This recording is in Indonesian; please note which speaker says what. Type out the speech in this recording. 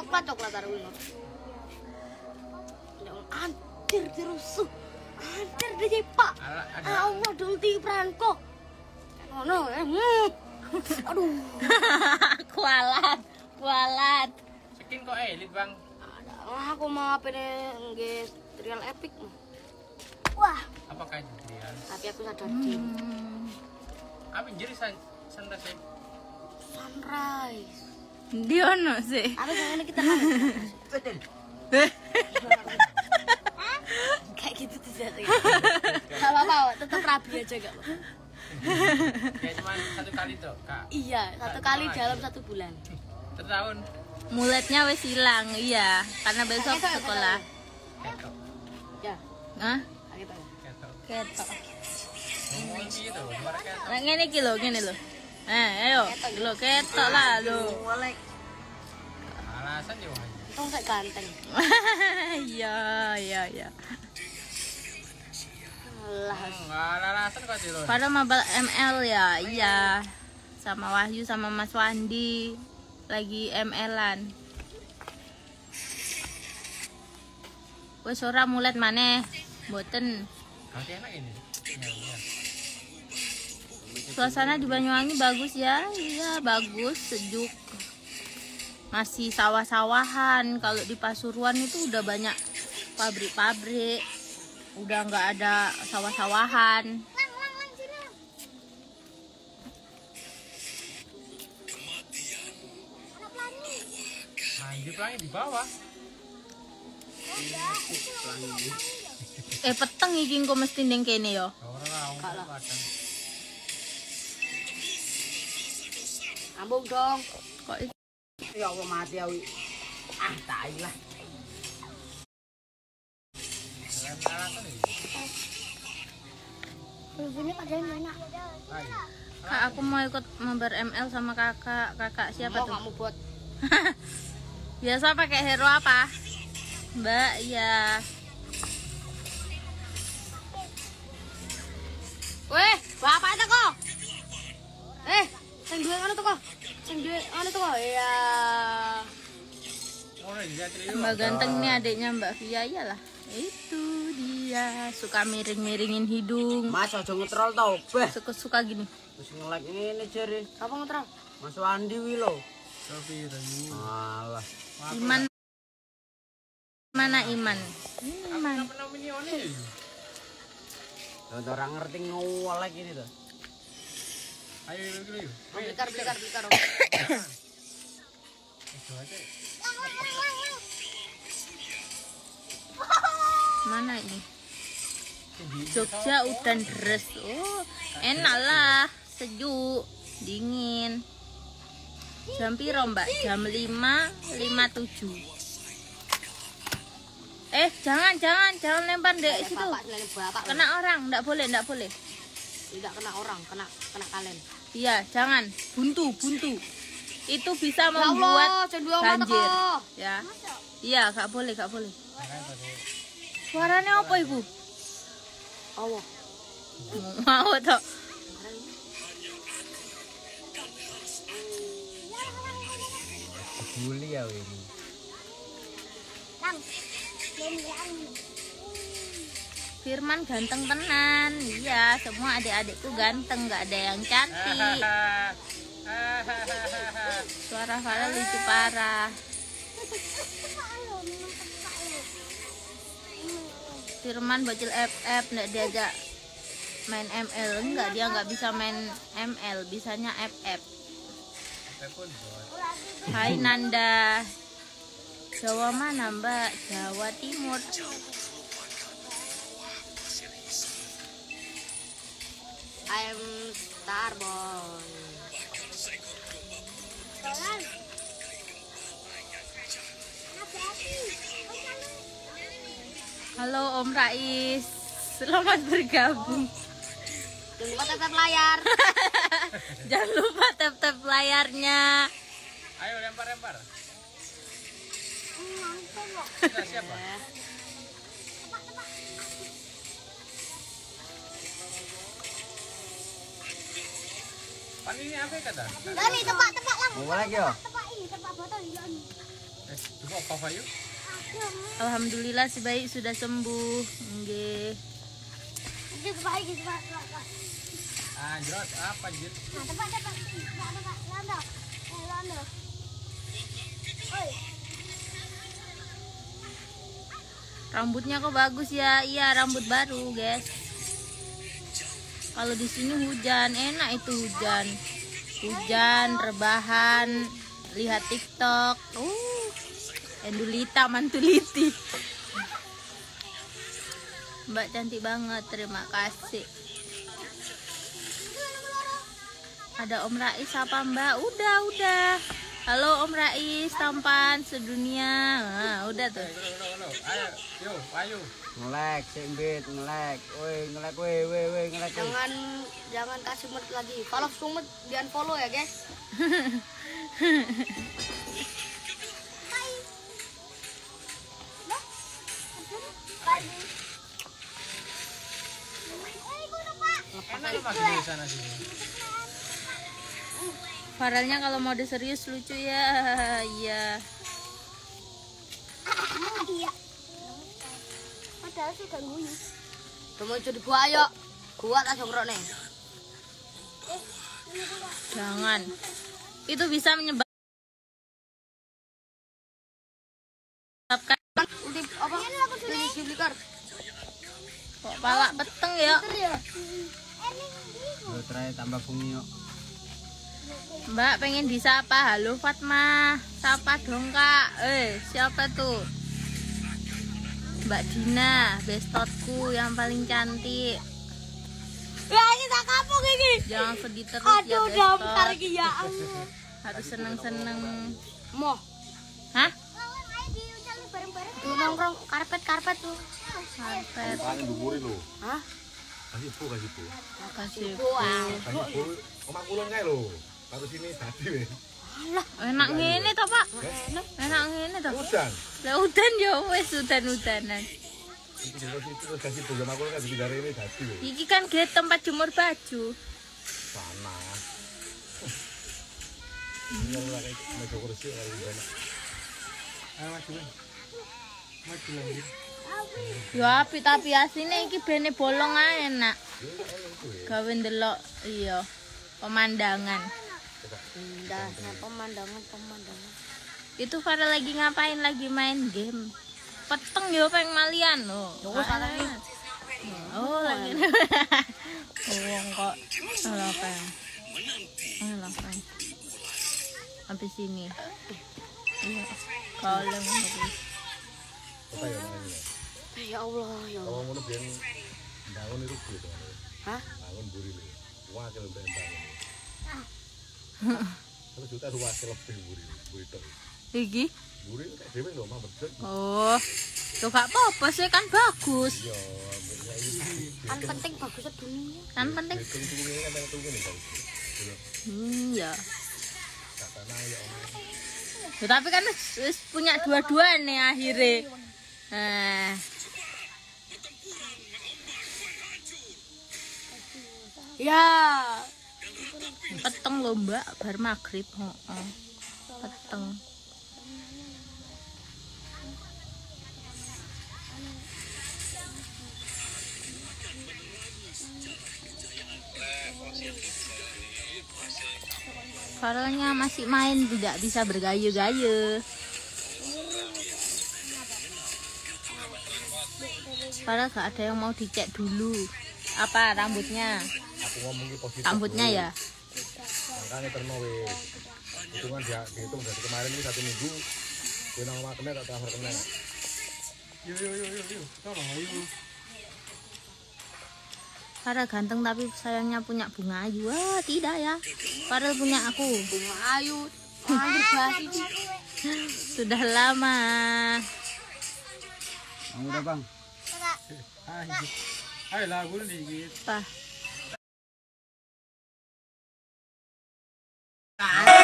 Speaker 1: coklat coklat taruh dulu. Anjir dirusuh. Anjir di pak. Allah dong ti prangko. Oh no, eh. hmm. Aduh.
Speaker 2: kualat kualat
Speaker 3: skin kok elit bang
Speaker 1: lah aku mau apa nih nggak trial epic. Wah,
Speaker 3: apakah itu dia
Speaker 1: tapi aku sadar di
Speaker 2: Hmm.
Speaker 3: apa jadi san santas ya
Speaker 1: sunrise.
Speaker 2: Diono sih
Speaker 1: Tapi jangan kita
Speaker 3: betul
Speaker 1: kayak gitu tuh jatuh. Gak apa-apa, tetap rabi aja gak apa.
Speaker 3: kayak cuma satu kali tuh kak
Speaker 1: Iya, satu kali dalam satu bulan.
Speaker 3: setahun
Speaker 2: muletnya wes hilang iya karena besok
Speaker 1: Ketok,
Speaker 2: sekolah
Speaker 3: ketok
Speaker 1: Ya,
Speaker 2: Hah?
Speaker 3: ketok
Speaker 2: ketok
Speaker 3: ngomong gitu
Speaker 2: nah, ngene iki lho ngene lho eh ayo lho ketok lah lho
Speaker 3: alasan ya.
Speaker 1: Untung saya ganteng.
Speaker 2: iya iya iya.
Speaker 3: Lo
Speaker 2: pada mabal ML ya iya. Sama Wahyu sama Mas Wandi. Lagi ML-an wes ora mulet maneh. Mboten.
Speaker 3: Nanti enak ini ya, ya.
Speaker 2: Suasana di Banyuwangi bagus ya, iya bagus, sejuk. Masih sawah-sawahan. Kalau di Pasuruan itu udah banyak pabrik-pabrik, udah nggak ada sawah-sawahan.
Speaker 3: anjir pelangi di bawah
Speaker 2: Eh peteng iki engko mesti ning kene yo.
Speaker 1: Ambung dong.
Speaker 2: Kok
Speaker 4: Ya Allah mati awi. Ah, tai lah.
Speaker 3: Ini
Speaker 1: padahal enak.
Speaker 2: Kak aku mau ikut member ML sama kakak. Kakak siapa
Speaker 1: Mau
Speaker 2: tuh?
Speaker 1: kamu buat
Speaker 2: Biasa pakai hero apa? Mbak, ya.
Speaker 1: Tuh kok. Iya.
Speaker 3: orang
Speaker 2: Mbak ganteng nih adiknya Mbak Via iyalah. Itu dia suka miring-miringin hidung.
Speaker 4: Mas aja ngetrol tau, beh.
Speaker 2: Suka-suka gini.
Speaker 4: Wis nge-like ngene jare.
Speaker 1: Apa ngotrol?
Speaker 4: Mas Wandi wi lho.
Speaker 3: Sofi
Speaker 4: Alah.
Speaker 2: Iman mana Iman? Ini Iman.
Speaker 3: apa namanya ini
Speaker 4: Lah ora ngerti nge-like ini tuh.
Speaker 3: ayo
Speaker 1: blikar blikar.
Speaker 3: itu aja
Speaker 2: Mana ini? Jogja udan deres. Oh, enak lah, sejuk, dingin. Jam piro, Mbak? Jam 5.57. Eh, jangan, jangan, jangan lempar dek situ.
Speaker 1: Bapak selain bapak.
Speaker 2: Kena orang, enggak boleh, enggak boleh.
Speaker 1: Tidak kena orang, kena kena kalian.
Speaker 2: Iya, jangan. Buntu, buntu. Itu bisa
Speaker 1: Ya
Speaker 2: membuat
Speaker 1: jangan dua mata
Speaker 2: banjir. Ya. Iya, enggak boleh, enggak boleh. Suaranya apa, Ibu?
Speaker 1: Allah.
Speaker 2: Mau toh.
Speaker 4: Bully ya ini.
Speaker 2: Firman ganteng tenan. Iya, semua adik-adikku ganteng, nggak ada yang cantik. Suara Farah lucu parah. Firman bocil FF nggak diajak main ML enggak dia nggak bisa main ML bisanya FF Hai Nanda. Jawa mana mbak? Jawa Timur.
Speaker 1: I'm
Speaker 2: Halo Om Rais. Selamat bergabung.
Speaker 1: Jangan lupa tetap layar.
Speaker 2: Jangan lupa tap-tap layarnya.
Speaker 3: Ayo lempar lempar Sudah siapa Pan ini apa kata?
Speaker 4: Mau lagi yo.
Speaker 3: Eh, coba apa Fayu?
Speaker 2: Alhamdulillah si bayi sudah sembuh. Nggih.
Speaker 1: Gitu Pak, gitu Pak. Pak.
Speaker 3: Anjrot, apa anjir?
Speaker 1: Nah, tempat, tempat. Tempat, tempat. Lando. Eh, Lando. Oi.
Speaker 2: Rambutnya kok bagus ya? Iya, rambut baru, guys. Kalau di sini hujan, enak itu hujan. Hujan, rebahan, lihat TikTok. Uh, Endulita mantuliti. Mbak cantik banget, terima kasih. Ada Om Rais apa Mbak? Udah, udah. Halo Om Rais, tampan sedunia. Nah, udah tuh.
Speaker 3: Ayo.
Speaker 4: Ngelek, sembit, ngelek. Woi, ngelek, woi, woi, woi, ngelek.
Speaker 1: Jangan jangan kasih sumut lagi. Kalau sumut di unfollow ya, guys.
Speaker 3: Enak apa di sana sini?
Speaker 2: Farelnya kalau mau serius lucu ya. Iya.
Speaker 1: Iya. Padahal sih gak guyu. Temu di gua ayo. Gua tak jongrok nih.
Speaker 2: Jangan. Itu bisa menyebabkan
Speaker 1: Ulti apa? Ini
Speaker 2: kok palak peteng ya.
Speaker 4: Terakhir tambah bunyi yuk.
Speaker 2: Mbak pengen disapa. Halo Fatma. Sapa dong kak. Eh siapa tuh? Mbak Dina, bestotku yang paling cantik.
Speaker 1: Ya ini tak kapok ini.
Speaker 2: Jangan sedih terus ya
Speaker 1: Aduh, dampar
Speaker 2: bestot.
Speaker 1: iki ya Allah.
Speaker 2: Harus seneng-seneng.
Speaker 1: Moh.
Speaker 2: Hah?
Speaker 1: Nongkrong karpet-karpet tuh.
Speaker 2: Karpet.
Speaker 5: Paling duburi lho.
Speaker 1: Hah?
Speaker 5: Kasih bu, kasih bu.
Speaker 2: Kasih.
Speaker 1: Wah.
Speaker 5: Kasih bu. Omak kulon kae lho. Karo sini dadi weh.
Speaker 2: Alah, enak ngene to, Pak. Enak, ngene to.
Speaker 5: Udan.
Speaker 2: Lah udan ya wis udan-udanan.
Speaker 5: Iki
Speaker 2: kan ge tempat jemur baju.
Speaker 5: Panas.
Speaker 3: Hmm.
Speaker 2: Yo api tapi asine iki bene bolong ae enak. Gawe ndelok iya pemandangan.
Speaker 1: Indahnya pemandangan pemandangan.
Speaker 2: Itu Farah lagi ngapain? Lagi main game. Peteng yo peng malian
Speaker 1: salah nih.
Speaker 2: Oh, lagi. Wong kok salah peng. Salah peng. Habis ini. Iya.
Speaker 5: Apa ya?
Speaker 1: Ya Allah, ya Allah.
Speaker 5: Kalau bangun itu gitu.
Speaker 1: Hah?
Speaker 5: Bangun buri lho. Wah, kalau bangun. Kalau juta dua lebih buri, buri tok.
Speaker 2: Iki.
Speaker 5: Buri lho, mah bedek.
Speaker 2: Oh. Tuh gak apa-apa sih kan bagus.
Speaker 5: Ya iki.
Speaker 1: Kan penting bagus dunia.
Speaker 2: Kan penting.
Speaker 5: Kan kan.
Speaker 2: Hmm, ya.
Speaker 5: Naya om.
Speaker 2: Ya, tapi kan wis punya dua-dua nih akhirnya. Nah,
Speaker 1: Ya.
Speaker 2: Peteng lho mbak, bar maghrib. Heeh. Peteng. Farelnya masih main, tidak bisa bergaya-gaya. Padahal gak ada yang mau dicek dulu. Apa rambutnya?
Speaker 5: Aku ngomong ki positif.
Speaker 2: Rambutnya ya?
Speaker 5: Makanya terno wis. Hitungan dia dihitung dari kemarin ini satu minggu. Dia nama kena tak transfer kena.
Speaker 3: Yuk, yuk, yuk, yuk, yuk. Tolong, ayo.
Speaker 2: Farel ganteng tapi sayangnya punya bunga ayu. Wah, tidak ya. Farel punya aku.
Speaker 1: Bunga ayu.
Speaker 2: Sudah lama.
Speaker 4: Udah bang.
Speaker 3: Ayo, lagu dikit.
Speaker 2: Apa? Bye.